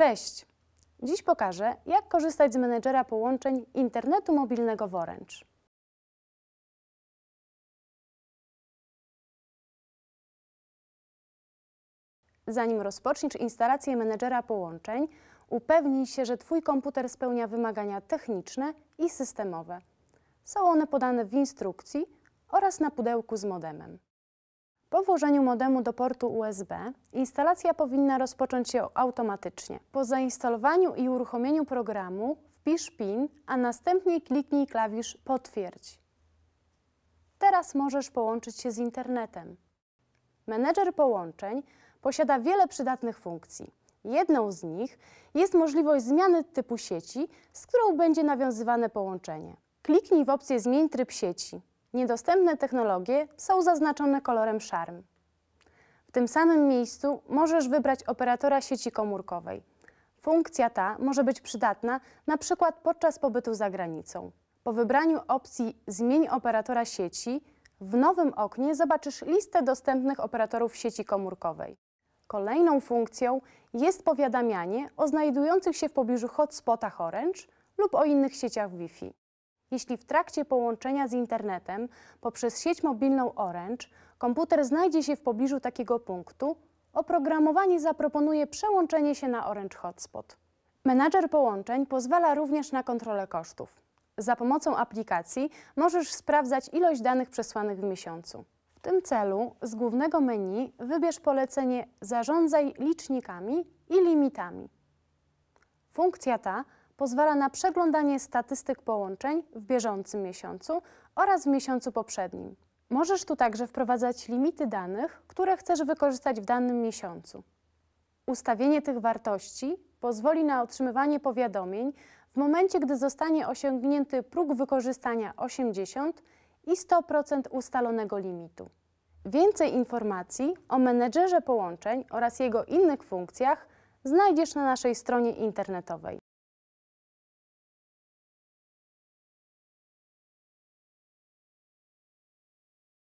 Cześć! Dziś pokażę, jak korzystać z menedżera połączeń internetu mobilnego w Orange. Zanim rozpoczniesz instalację menedżera połączeń, upewnij się, że Twój komputer spełnia wymagania techniczne i systemowe. Są one podane w instrukcji oraz na pudełku z modemem. Po włożeniu modemu do portu USB instalacja powinna rozpocząć się automatycznie. Po zainstalowaniu i uruchomieniu programu wpisz PIN, a następnie kliknij klawisz Potwierdź. Teraz możesz połączyć się z internetem. Menedżer połączeń posiada wiele przydatnych funkcji. Jedną z nich jest możliwość zmiany typu sieci, z którą będzie nawiązywane połączenie. Kliknij w opcję Zmień tryb sieci. Niedostępne technologie są zaznaczone kolorem szarym. W tym samym miejscu możesz wybrać operatora sieci komórkowej. Funkcja ta może być przydatna na przykład podczas pobytu za granicą. Po wybraniu opcji Zmień operatora sieci w nowym oknie zobaczysz listę dostępnych operatorów sieci komórkowej. Kolejną funkcją jest powiadamianie o znajdujących się w pobliżu hotspotach Orange lub o innych sieciach Wi-Fi. Jeśli w trakcie połączenia z internetem poprzez sieć mobilną Orange komputer znajdzie się w pobliżu takiego punktu, oprogramowanie zaproponuje przełączenie się na Orange Hotspot. Menadżer połączeń pozwala również na kontrolę kosztów. Za pomocą aplikacji możesz sprawdzać ilość danych przesłanych w miesiącu. W tym celu z głównego menu wybierz polecenie Zarządzaj licznikami i limitami. Funkcja ta pozwala na przeglądanie statystyk połączeń w bieżącym miesiącu oraz w miesiącu poprzednim. Możesz tu także wprowadzać limity danych, które chcesz wykorzystać w danym miesiącu. Ustawienie tych wartości pozwoli na otrzymywanie powiadomień w momencie, gdy zostanie osiągnięty próg wykorzystania 80 i 100% ustalonego limitu. Więcej informacji o menedżerze połączeń oraz jego innych funkcjach znajdziesz na naszej stronie internetowej.